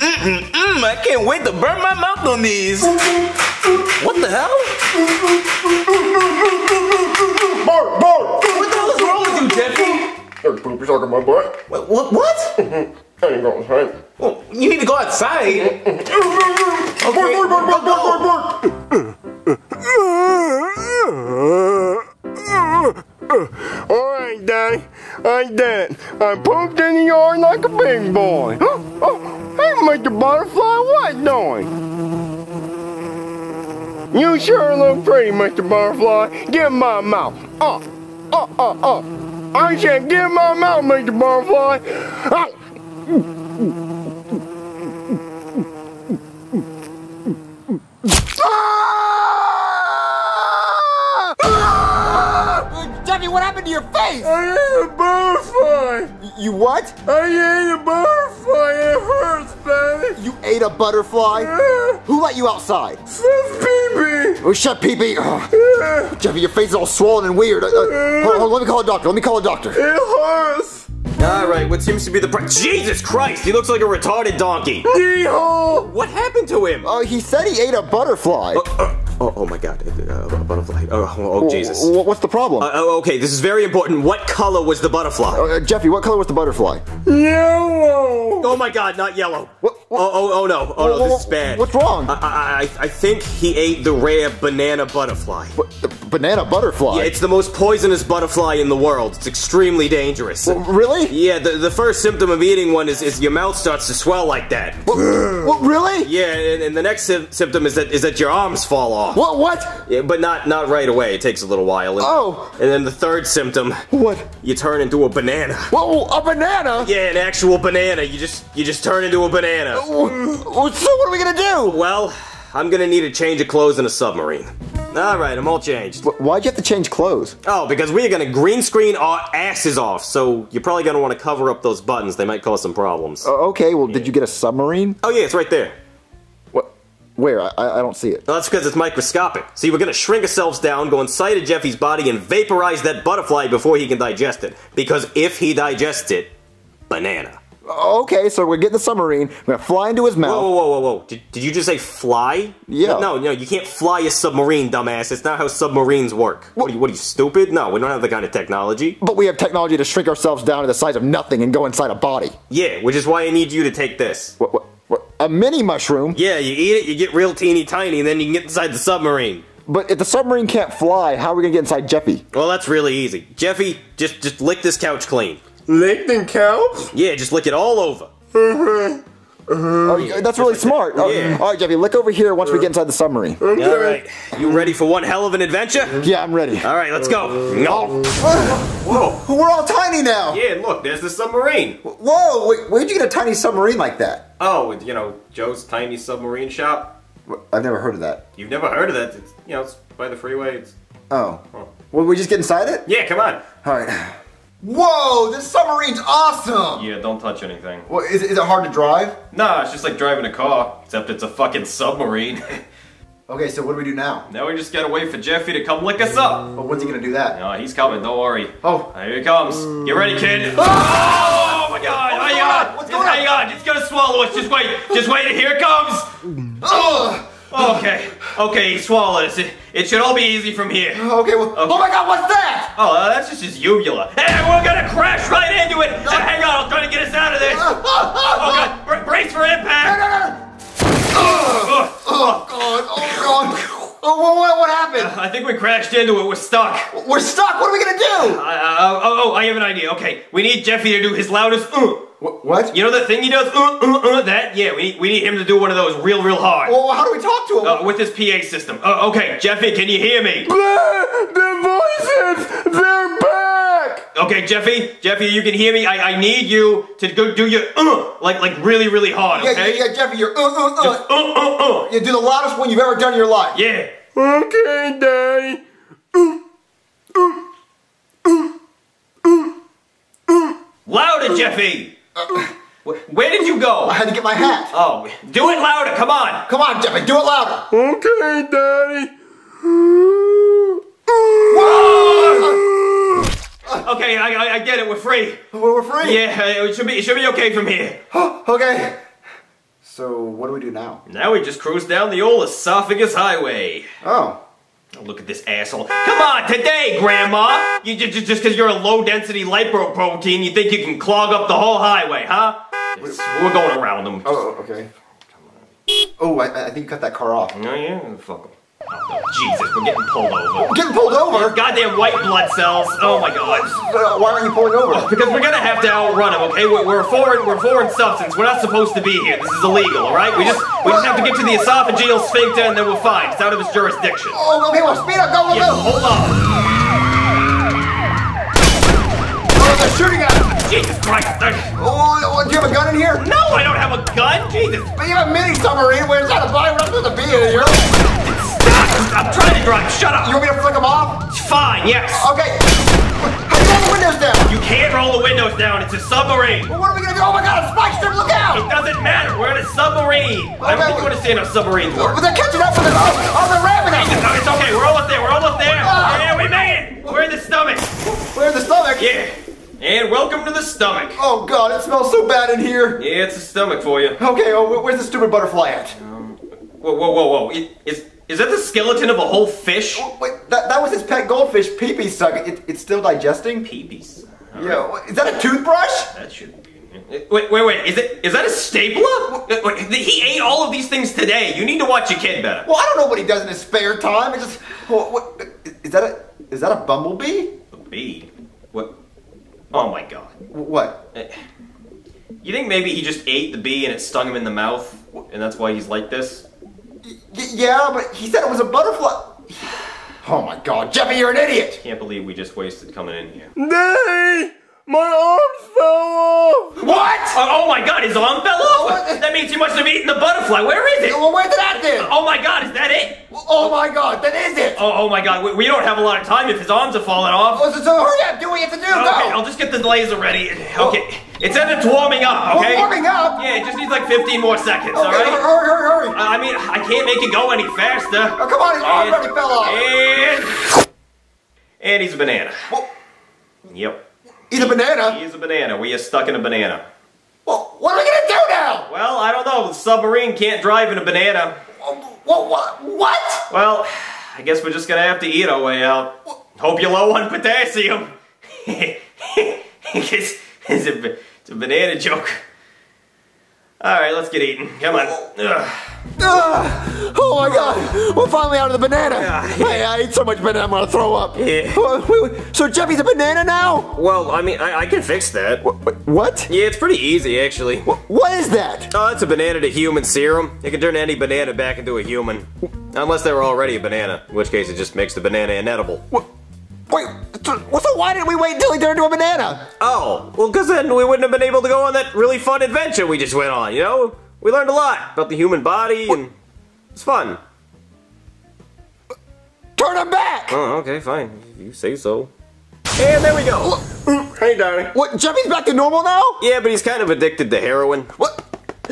Mmm, I can't wait to burn my mouth on these. What the hell? Bart, Bart! What the hell is wrong with you, Jeffy? There's poopy stuck in my butt. What? What? what? I ain't going home. Well, you need to go outside. Bart, Bart, Bart, Bart, Bart, Bart, Bart! Alright, Daddy. I did. I sure look pretty, Mr. Butterfly. Give my mouth. Uh, uh, uh, uh. I said give my mouth, Mr. Butterfly. Uh. Jeffy, what happened to your face? I ate a butterfly. You what? I ate a butterfly. It hurts, baby. You ate a butterfly? Yeah. Who let you outside? Sis pee Oh, shut pee pee. Yeah. Jeffy, your face is all swollen and weird. Uh, uh, hold, hold, let me call a doctor. Let me call a doctor. It hurts. All right, what seems to be the pro- Jesus Christ, he looks like a retarded donkey. Hee-haw. What happened to him? Uh, he said he ate a butterfly. Uh, oh, oh my God, uh, a butterfly. Oh, oh, oh, Jesus. Wh- What's the problem? Uh, oh, okay, this is very important. What color was the butterfly? Uh, Jeffy, what color was the butterfly? Yellow. Oh my God, not yellow. What- what- Oh, oh, oh no, oh no, this is bad. what's wrong? I, I, I I think he ate the rare banana butterfly. What, the banana butterfly? Yeah, it's the most poisonous butterfly in the world. It's extremely dangerous. really? Yeah, the, the first symptom of eating one is, is your mouth starts to swell like that. Really? Yeah, and, and the next sy- symptom is that is that your arms fall off. What? What? Yeah, but not not right away. It takes a little while. And, Oh. And then the third symptom, What? you turn into a banana. Whoa, a banana? Yeah, an actual banana. You just you just turn into a banana. Wh- So what are we gonna do? Well, I'm gonna need a change of clothes in a submarine. All right, I'm all changed. Wh- Why'd you have to change clothes? Oh, because we are gonna green screen our asses off. So you're probably gonna want to cover up those buttons. They might cause some problems. Uh, okay, well, did you get a submarine? Oh yeah, it's right there. What? Where? I, I don't see it. That's because it's microscopic. See, we're gonna shrink ourselves down, go inside of Jeffy's body, and vaporize that butterfly before he can digest it. Because if he digests it, banana. Okay, so we're getting the submarine. We're gonna fly into his mouth. whoa, whoa, whoa, whoa. Did, did you just say fly? Yeah. No, no, you can't fly a submarine, dumbass. It's not how submarines work. What, are you, what are you, stupid? No, we don't have the kind of technology. But we have technology to shrink ourselves down to the size of nothing and go inside a body. Yeah, which is why I need you to take this. What? What? what a mini mushroom? Yeah, you eat it, you get real teeny tiny, and then you can get inside the submarine. But if the submarine can't fly, how are we gonna get inside Jeffy? Well, that's really easy. Jeffy, just just lick this couch clean. Licked and couch? Yeah, just lick it all over. Mm-hmm. Oh, that's really smart. Oh, Yeah. All right, Jeffy, look over here once we get inside the submarine. Okay. All right, you ready for one hell of an adventure? Yeah, I'm ready. All right, let's go. Mm-hmm. No. Whoa, we're all tiny now. Yeah, look, there's the submarine. Whoa, wait, where'd you get a tiny submarine like that? Oh, you know, Joe's tiny submarine shop. I've never heard of that. You've never heard of that? It's, you know, it's by the freeway. It's Oh. oh. Well, we just get inside it? yeah, come on. All right. Whoa, this submarine's awesome! Yeah, don't touch anything. Well, is, is it hard to drive? Nah, it's just like driving a car, except it's a fucking submarine. Okay, so what do we do now? now we just gotta wait for Jeffy to come lick us up. Well, when's he gonna do that? No, he's coming. Don't worry. Oh. Here he comes. Get ready, kid. Mm. Oh, my God! What's hang on! on? What's going on? hang on! It's gonna swallow us. Just wait. Just wait. Here it comes. Ugh. Okay. Okay, he swallowed us. It, it should all be easy from here. Okay, well, oh my god, what's that? Oh, uh, that's just his uvula. Hey, we're gonna crash right into it. Uh, hang on, I'm trying to get us out of this. Ah, ah, Oh God! Bra- brace for impact. no, no, no. Ugh. Oh god, oh god. Oh, what, what, what happened? I think we crashed into it. We're stuck. We're stuck, what are we gonna do? Uh, uh, oh, oh, I have an idea. Okay, we need Jeffy to do his loudest. Uh. Wh- What? You know that thing he does? Uh, uh, uh, that? Yeah, we need, we need him to do one of those real, real hard. Well, how do we talk to him? Uh, with his PA system. Uh, okay, Jeffy, can you hear me? The! They're back! Okay, Jeffy, Jeffy, you can hear me. I, I need you to go do your uh, like like really, really hard. yeah, Okay? yeah, yeah, Jeffy, you're uh, uh, uh. Uh, uh, uh. You do the loudest one you've ever done in your life. Yeah. Okay, Daddy. Louder, Jeffy. Wh- Where did you go? I had to get my hat. Oh, do it louder. Come on. Come on, Jeffy, do it louder. Okay, Daddy. Okay, I, I, get it. We're free. We're free. Yeah, uh, it should be it should be okay from here. okay. So what do we do now? Now we just cruise down the old esophagus highway. Oh. Oh, look at this asshole. Come on, today, Grandma! You Just because you're a low-density lipoprotein, you think you can clog up the whole highway, huh? Just- we're going around them. Oh, okay. Oh, I, I think you cut that car off. Oh, yeah? Fuck 'em. Oh, Jesus, we're getting pulled over. Getting pulled over? Goddamn white blood cells. Oh my god. Uh, why aren't you pulling over? Because we're gonna have to outrun him, okay? We're, we're a foreign, we're a foreign substance. We're not supposed to be here. This is illegal, all right? We just, we just have to get to the esophageal sphincter, and then we're fine. It's out of his jurisdiction. Oh, okay, well, speed up, go, go, Yeah, go! hold on. Oh, they're shooting at us! Jesus Christ. Oh, oh, do you have a gun in here? No, I don't have a gun. Jesus. But you have a mini submarine. We're trying to buy one with a bee in here. Drive. Shut up. You want me to flick them off? It's fine. Yes. Okay. How do you roll the windows down? You can't roll the windows down. It's a submarine. Well, what are we gonna do? Oh my god, a spike strip, look out. It doesn't matter. We're in a submarine. I don't think you understand how submarines work. But they're catching up with us. Oh, oh, they're ramming us! it's okay. We're almost there. We're almost there. Ah. Yeah, we made it. We're in the stomach. We're in the stomach. Yeah. And welcome to the stomach. Oh god, it smells so bad in here. Yeah, it's a stomach for you. Okay, oh, where's the stupid butterfly at? Whoa, whoa, whoa, whoa. I- Is, is that the skeleton of a whole fish? Oh, Wait, that, that was his pet goldfish, pee-pee suck. It, it's still digesting? Peepees. Yeah, wh- is that a toothbrush? That shouldn't be. Wait, wait, wait. Is it? Is that a stapler? Wait, He ate all of these things today. You need to watch your kid better. Well, I don't know what he does in his spare time. It just, what, what, is that a, is that a bumblebee? A bee? What? Oh my god. What? Eh, You think maybe he just ate the bee and it stung him in the mouth, and that's why he's like this? Y- yeah, but he said it was a butterfly. Oh my god, Jeffy, you're an idiot! Can't believe we just wasted coming in here. Daddy, my arm fell off. What? Oh, oh my god, his arm fell off! Oh, what? That means he must have eaten the butterfly. Where is it? Well, where's that then? Oh my god, is that it? Oh my god, that is it! Oh, oh my god, we, we don't have a lot of time if his arms are falling off. Oh, so, so hurry up, do what you have to do, Okay, go! I'll just get the laser ready. Oh. Okay, it says it's warming up, okay? We're warming up? Yeah, it just needs like 15 more seconds, Okay, alright? hurry, hurry, hurry! I mean, I can't make it go any faster. Oh, come on, his arm And- already fell off! And, and he's a banana. Well, Yep. He's a banana. He is a banana. We are stuck in a banana. Well, what are we gonna do now? Well, I don't know. The submarine can't drive in a banana. What? what? What? Well, I guess we're just gonna have to eat our way out. Hope you're low on potassium. it's, it's, a, it's a banana joke. Alright, let's get eating. Come on. Ugh. Ugh. oh my god, we're finally out of the banana. Hey, I ate so much banana, I'm gonna throw up. Yeah. Uh, So Jeffy's a banana now? Well, I mean, I, I can fix that. What? Yeah, it's pretty easy, actually. What is that? Oh, it's a banana to human serum. It can turn any banana back into a human. Unless they were already a banana, in which case it just makes the banana inedible. Wait, so, why didn't we wait until he turned into a banana? Oh, well, because then we wouldn't have been able to go on that really fun adventure we just went on, you know? We learned a lot about the human body, and it's fun. Turn him back! Oh, okay, fine. You say so. And there we go. Hey, Daddy. What, Jeffy's back to normal now? Yeah, but he's kind of addicted to heroin. What?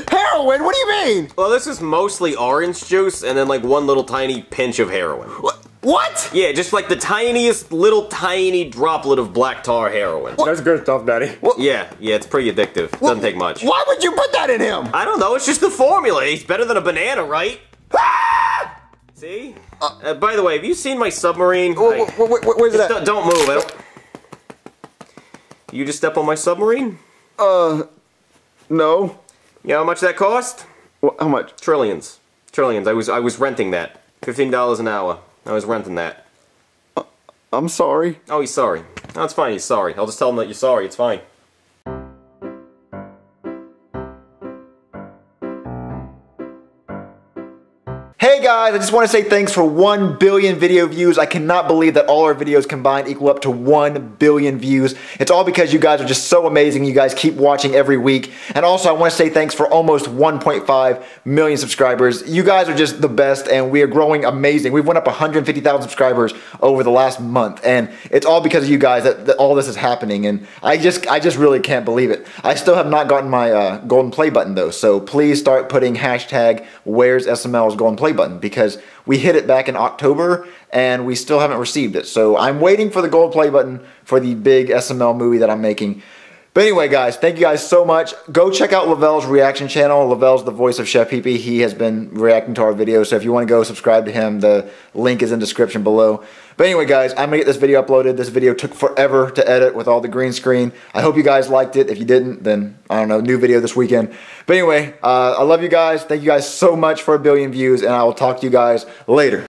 Heroin? What do you mean? Well, this is mostly orange juice and then like one little tiny pinch of heroin. What? What? Yeah, just like the tiniest little tiny droplet of black tar heroin. That's good stuff, Daddy. Yeah, yeah, it's pretty addictive. Doesn't take much. Why would you put that in him? I don't know, it's just the formula. He's better than a banana, right? Ah! See? Uh, by the way, have you seen my submarine? Wh- wh- wh- wh- where's Just that? don't, don't move. I don't... You just step on my submarine? Uh, no. You know how much that cost? Wh- How much? Trillions. Trillions. I was I was renting that. Fifteen dollars an hour. I was renting that. Uh, I'm sorry. Oh, he's sorry. No, it's fine. He's sorry. I'll just tell him that you're sorry. It's fine. Guys, I just want to say thanks for 1 billion video views. I cannot believe that all our videos combined equal up to 1 billion views. It's all because you guys are just so amazing. You guys keep watching every week. And also, I want to say thanks for almost 1.5 million subscribers. You guys are just the best, and we are growing amazing. We've went up 150,000 subscribers over the last month, and it's all because of you guys that, that all this is happening. And I just, I just really can't believe it. I still have not gotten my uh, golden play button though, so please start putting hashtag Where's SML's golden play button because we hit it back in October and we still haven't received it. So I'm waiting for the gold play button for the big SML movie that I'm making. But anyway, guys, thank you guys so much. Go check out Lavelle's reaction channel. Lavelle's the voice of Chef Peepee. He has been reacting to our videos, so if you want to go subscribe to him, the link is in description below. But anyway, guys, I'm going to get this video uploaded. This video took forever to edit with all the green screen. I hope you guys liked it. If you didn't, then, I don't know, new video this weekend. But anyway, uh, I love you guys. Thank you guys so much for a billion views, and I will talk to you guys later.